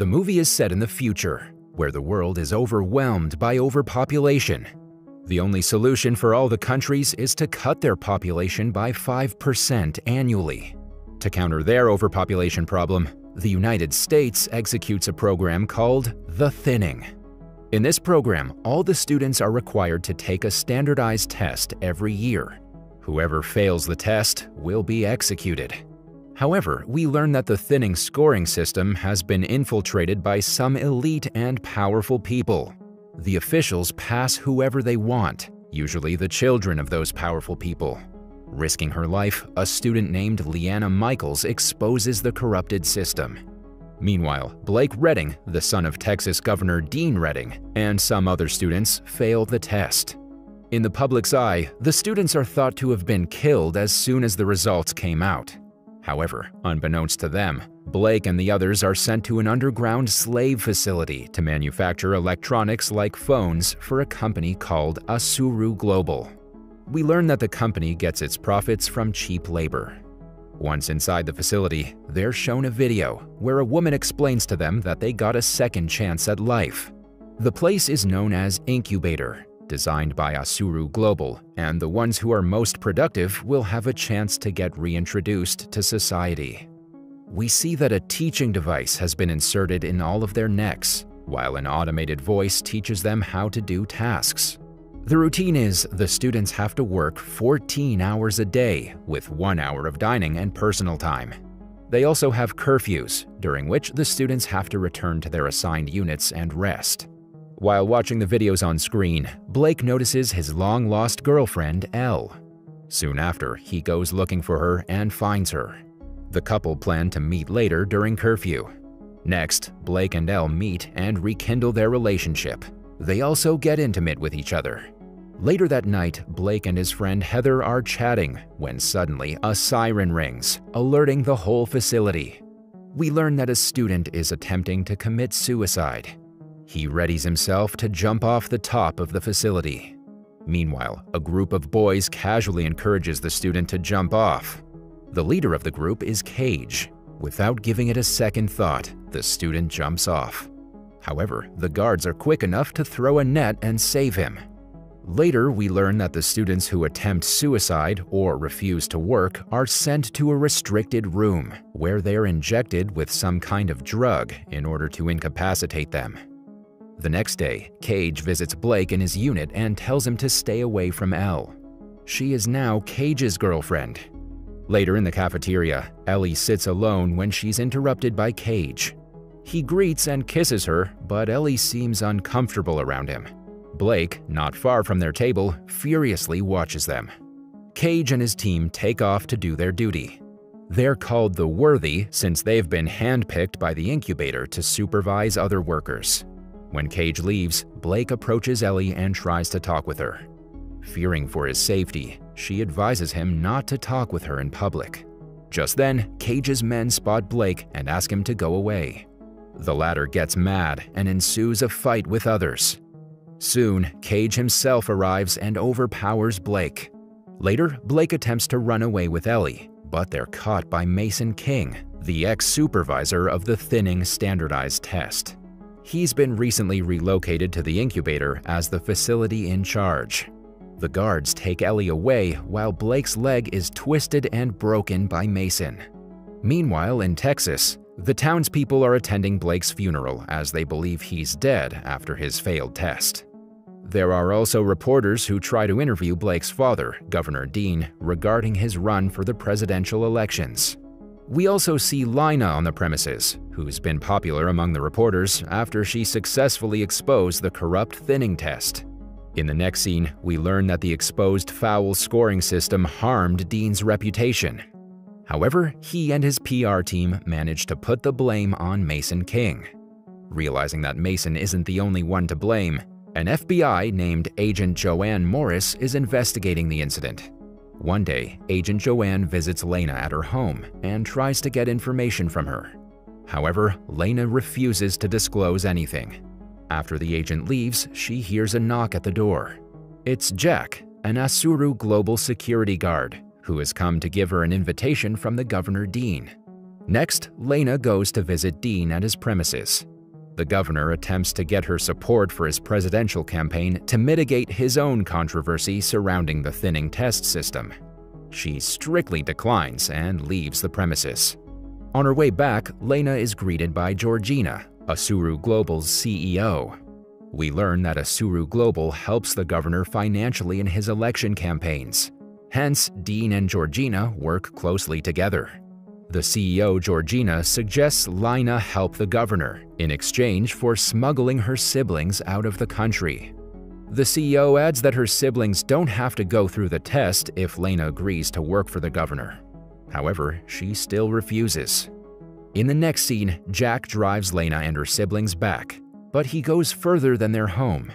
The movie is set in the future, where the world is overwhelmed by overpopulation. The only solution for all the countries is to cut their population by 5% annually. To counter their overpopulation problem, the United States executes a program called the Thinning. In this program, all the students are required to take a standardized test every year. Whoever fails the test will be executed. However, we learn that the thinning scoring system has been infiltrated by some elite and powerful people. The officials pass whoever they want, usually the children of those powerful people. Risking her life, a student named Leanna Michaels exposes the corrupted system. Meanwhile, Blake Redding, the son of Texas Governor Dean Redding, and some other students fail the test. In the public's eye, the students are thought to have been killed as soon as the results came out. However, unbeknownst to them, Blake and the others are sent to an underground slave facility to manufacture electronics like phones for a company called Asuru Global. We learn that the company gets its profits from cheap labor. Once inside the facility, they're shown a video where a woman explains to them that they got a second chance at life. The place is known as Incubator, designed by Asuru Global, and the ones who are most productive will have a chance to get reintroduced to society. We see that a teaching device has been inserted in all of their necks, while an automated voice teaches them how to do tasks. The routine is the students have to work 14 hours a day with one hour of dining and personal time. They also have curfews, during which the students have to return to their assigned units and rest. While watching the videos on screen, Blake notices his long-lost girlfriend, Elle. Soon after, he goes looking for her and finds her. The couple plan to meet later during curfew. Next, Blake and Elle meet and rekindle their relationship. They also get intimate with each other. Later that night, Blake and his friend Heather are chatting when suddenly a siren rings, alerting the whole facility. We learn that a student is attempting to commit suicide. He readies himself to jump off the top of the facility. Meanwhile, a group of boys casually encourages the student to jump off. The leader of the group is Cage. Without giving it a second thought, the student jumps off. However, the guards are quick enough to throw a net and save him. Later, we learn that the students who attempt suicide or refuse to work are sent to a restricted room, where they are injected with some kind of drug in order to incapacitate them. The next day, Cage visits Blake in his unit and tells him to stay away from Elle. She is now Cage's girlfriend. Later in the cafeteria, Ellie sits alone when she's interrupted by Cage. He greets and kisses her, but Ellie seems uncomfortable around him. Blake, not far from their table, furiously watches them. Cage and his team take off to do their duty. They're called the Worthy since they've been handpicked by the incubator to supervise other workers. When Cage leaves, Blake approaches Ellie and tries to talk with her. Fearing for his safety, she advises him not to talk with her in public. Just then, Cage's men spot Blake and ask him to go away. The latter gets mad and ensues a fight with others. Soon, Cage himself arrives and overpowers Blake. Later, Blake attempts to run away with Ellie, but they're caught by Mason King, the ex-supervisor of the thinning standardized test. He's been recently relocated to the incubator as the facility in charge. The guards take Ellie away while Blake's leg is twisted and broken by Mason. Meanwhile, in Texas, the townspeople are attending Blake's funeral as they believe he's dead after his failed test. There are also reporters who try to interview Blake's father, Governor Dean, regarding his run for the presidential elections. We also see Lina on the premises, who's been popular among the reporters after she successfully exposed the corrupt thinning test. In the next scene, we learn that the exposed foul scoring system harmed Dean's reputation. However, he and his PR team managed to put the blame on Mason King. Realizing that Mason isn't the only one to blame, an FBI named Agent Joanne Morris is investigating the incident. One day, Agent Joanne visits Lena at her home and tries to get information from her. However, Lena refuses to disclose anything. After the agent leaves, she hears a knock at the door. It's Jack, an Asuru global security guard, who has come to give her an invitation from the Governor Dean. Next, Lena goes to visit Dean at his premises. The governor attempts to get her support for his presidential campaign to mitigate his own controversy surrounding the thinning test system. She strictly declines and leaves the premises. On her way back, Lena is greeted by Georgina, Asuru Global's CEO. We learn that Asuru Global helps the governor financially in his election campaigns. Hence, Dean and Georgina work closely together. The CEO, Georgina, suggests Lina help the governor in exchange for smuggling her siblings out of the country. The CEO adds that her siblings don't have to go through the test if Lena agrees to work for the governor. However, she still refuses. In the next scene, Jack drives Lena and her siblings back, but he goes further than their home.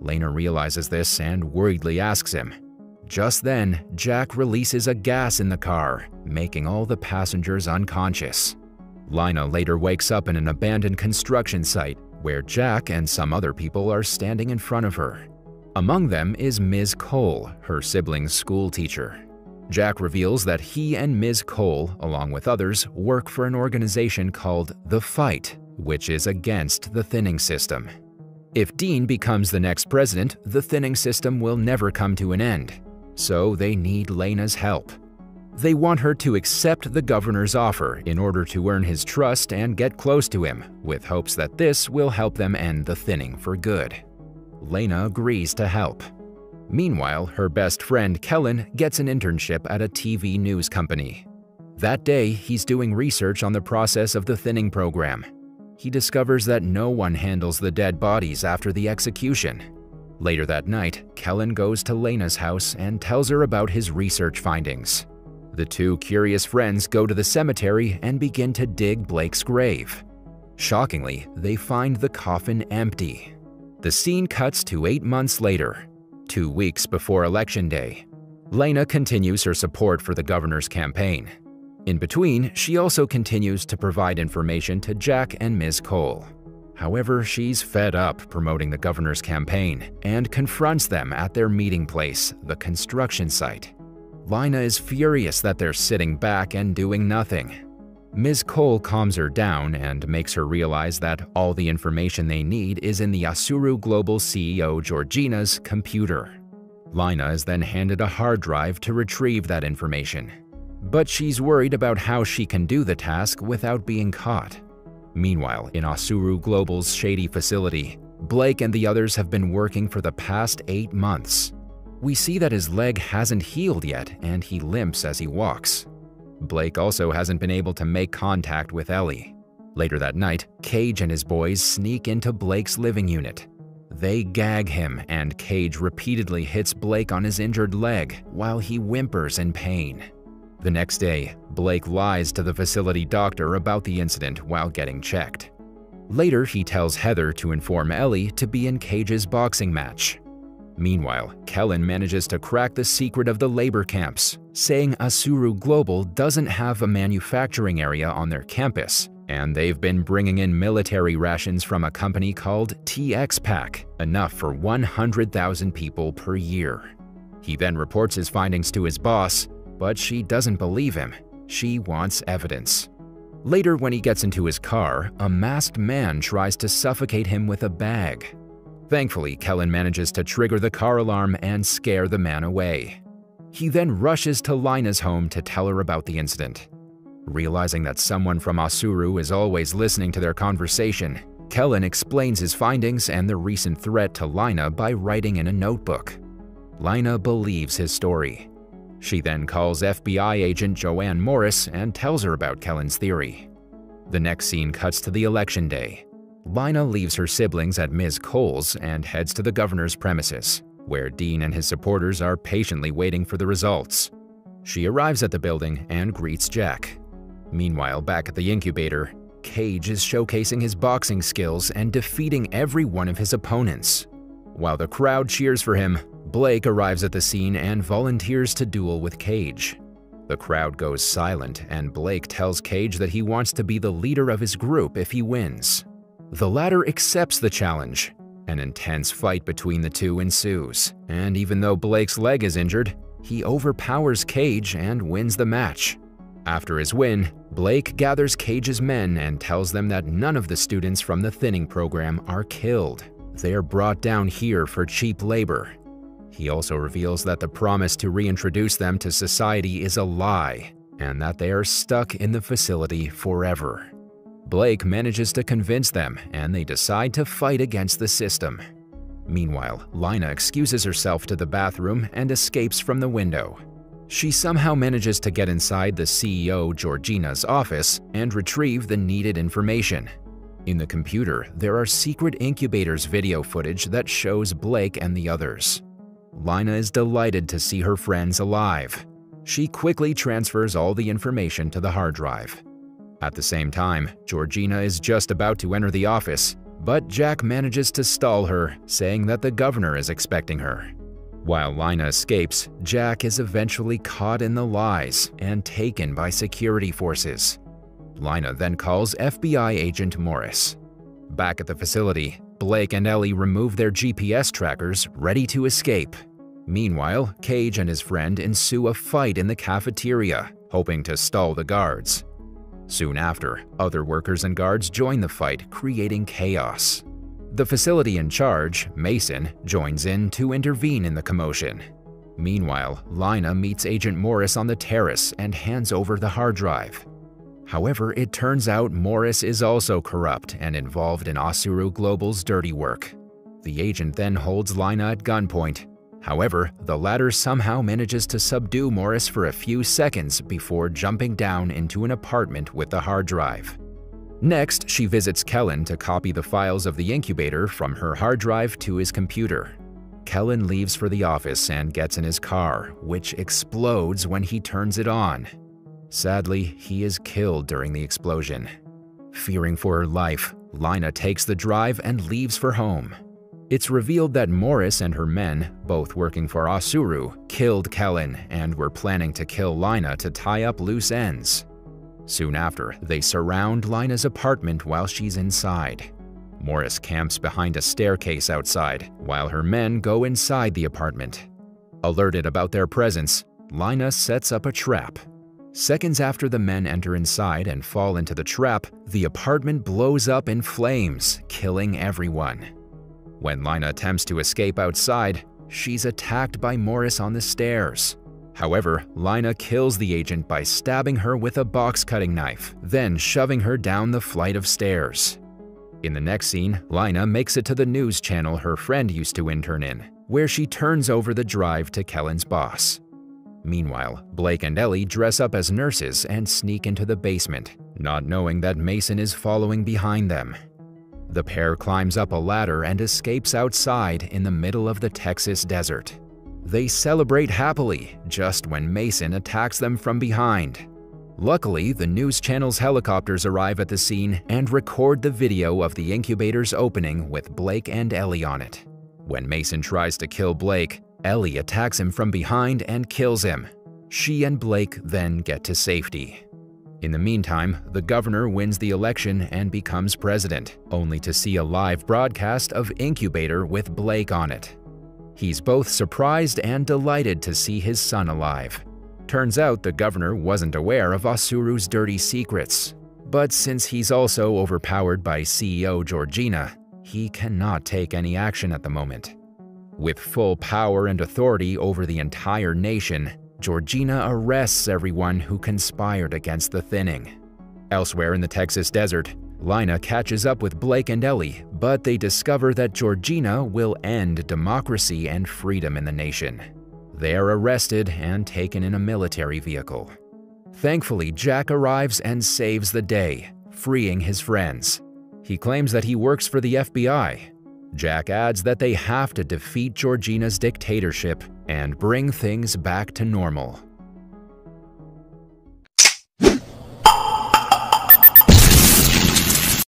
Lena realizes this and worriedly asks him. Just then, Jack releases a gas in the car, making all the passengers unconscious. Lina later wakes up in an abandoned construction site where Jack and some other people are standing in front of her. Among them is Ms. Cole, her sibling's school teacher. Jack reveals that he and Ms. Cole, along with others, work for an organization called The Fight, which is against the thinning system. If Dean becomes the next president, the thinning system will never come to an end, so they need Lena's help. They want her to accept the governor's offer in order to earn his trust and get close to him, with hopes that this will help them end the thinning for good. Lena agrees to help. Meanwhile, her best friend Kellen gets an internship at a TV news company. That day, he's doing research on the process of the thinning program. He discovers that no one handles the dead bodies after the execution. Later that night, Kellen goes to Lena's house and tells her about his research findings. The two curious friends go to the cemetery and begin to dig Blake's grave. Shockingly, they find the coffin empty. The scene cuts to eight months later, two weeks before Election Day. Lena continues her support for the governor's campaign. In between, she also continues to provide information to Jack and Ms. Cole. However, she's fed up promoting the governor's campaign and confronts them at their meeting place, the construction site. Lina is furious that they're sitting back and doing nothing. Ms. Cole calms her down and makes her realize that all the information they need is in the Asuru Global CEO Georgina's computer. Lina is then handed a hard drive to retrieve that information. But she's worried about how she can do the task without being caught. Meanwhile, in Asuru Global's shady facility, Blake and the others have been working for the past eight months. We see that his leg hasn't healed yet and he limps as he walks. Blake also hasn't been able to make contact with Ellie. Later that night, Cage and his boys sneak into Blake's living unit. They gag him, and Cage repeatedly hits Blake on his injured leg while he whimpers in pain. The next day, Blake lies to the facility doctor about the incident while getting checked. Later, he tells Heather to inform Ellie to be in Cage's boxing match. Meanwhile, Kellen manages to crack the secret of the labor camps, saying Asuru Global doesn't have a manufacturing area on their campus, and they've been bringing in military rations from a company called TX Pack, enough for 100,000 people per year. He then reports his findings to his boss, but she doesn't believe him. She wants evidence. Later, when he gets into his car, a masked man tries to suffocate him with a bag. Thankfully, Kellen manages to trigger the car alarm and scare the man away. He then rushes to Lina's home to tell her about the incident. Realizing that someone from Asuru is always listening to their conversation, Kellen explains his findings and the recent threat to Lina by writing in a notebook. Lina believes his story. She then calls FBI agent Joanne Morris and tells her about Kellen's theory. The next scene cuts to the election day. Lina leaves her siblings at Ms. Cole's and heads to the governor's premises, where Dean and his supporters are patiently waiting for the results. She arrives at the building and greets Jack. Meanwhile, back at the incubator, Cage is showcasing his boxing skills and defeating every one of his opponents. While the crowd cheers for him, Blake arrives at the scene and volunteers to duel with Cage. The crowd goes silent, and Blake tells Cage that he wants to be the leader of his group if he wins. The latter accepts the challenge. An intense fight between the two ensues, and even though Blake's leg is injured, he overpowers Cage and wins the match. After his win, Blake gathers Cage's men and tells them that none of the students from the thinning program are killed. They are brought down here for cheap labor. He also reveals that the promise to reintroduce them to society is a lie, and that they are stuck in the facility forever. Blake manages to convince them, and they decide to fight against the system. Meanwhile, Lina excuses herself to the bathroom and escapes from the window. She somehow manages to get inside the CEO Georgina's office and retrieve the needed information. In the computer, there are secret incubators video footage that shows Blake and the others. Lina is delighted to see her friends alive. She quickly transfers all the information to the hard drive. At the same time, Georgina is just about to enter the office, but Jack manages to stall her, saying that the governor is expecting her. While Lina escapes, Jack is eventually caught in the lies and taken by security forces. Lina then calls FBI agent Morris. Back at the facility, Blake and Ellie remove their GPS trackers, ready to escape. Meanwhile, Cage and his friend ensue a fight in the cafeteria, hoping to stall the guards. Soon after, other workers and guards join the fight, creating chaos. The facility in charge, Mason, joins in to intervene in the commotion. Meanwhile, Lina meets Agent Morris on the terrace and hands over the hard drive. However, it turns out Morris is also corrupt and involved in Asuru Global's dirty work. The agent then holds Lina at gunpoint. However, the latter somehow manages to subdue Morris for a few seconds before jumping down into an apartment with the hard drive. Next, she visits Kellen to copy the files of the incubator from her hard drive to his computer. Kellen leaves for the office and gets in his car, which explodes when he turns it on. Sadly, he is killed during the explosion. Fearing for her life, Lina takes the drive and leaves for home. It's revealed that Morris and her men, both working for Asuru, killed Kellen and were planning to kill Lina to tie up loose ends. Soon after, they surround Lina's apartment while she's inside. Morris camps behind a staircase outside, while her men go inside the apartment. Alerted about their presence, Lina sets up a trap. Seconds after the men enter inside and fall into the trap, the apartment blows up in flames, killing everyone. When Lina attempts to escape outside, she's attacked by Morris on the stairs. However, Lina kills the agent by stabbing her with a box-cutting knife, then shoving her down the flight of stairs. In the next scene, Lina makes it to the news channel her friend used to intern in, where she turns over the drive to Kellen's boss. Meanwhile, Blake and Ellie dress up as nurses and sneak into the basement, not knowing that Mason is following behind them. The pair climbs up a ladder and escapes outside in the middle of the Texas desert. They celebrate happily just when Mason attacks them from behind. Luckily, the news channel's helicopters arrive at the scene and record the video of the incubator's opening with Blake and Ellie on it. When Mason tries to kill Blake, Ellie attacks him from behind and kills him. She and Blake then get to safety. In the meantime, the governor wins the election and becomes president, only to see a live broadcast of Incubator with Blake on it. He's both surprised and delighted to see his son alive. Turns out the governor wasn't aware of Asuru's dirty secrets. But since he's also overpowered by CEO Georgina, he cannot take any action at the moment. With full power and authority over the entire nation, Georgina arrests everyone who conspired against the thinning. Elsewhere in the Texas desert, Lina catches up with Blake and Ellie, but they discover that Georgina will end democracy and freedom in the nation. They are arrested and taken in a military vehicle. Thankfully, Jack arrives and saves the day, freeing his friends. He claims that he works for the FBI. Jack adds that they have to defeat Georgina's dictatorship and bring things back to normal.